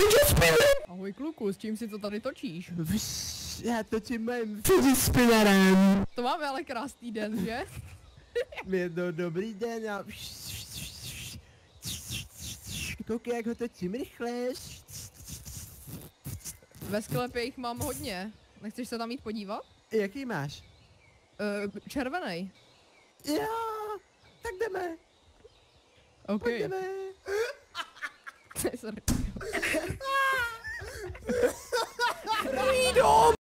Fidget spinner! Ahoj kluku, s čím si to tady točíš? Vš, já točím mým fidget spinnerem. To máme ale krásný den, že? Je to dobrý den, já... Koukej, jak ho točím rychle. Ve sklepě jich mám hodně. Nechceš se tam jít podívat? Jaký máš? Uh, červený. Jo, tak jdeme, OK. Tak jdeme. Sorry. Freedom!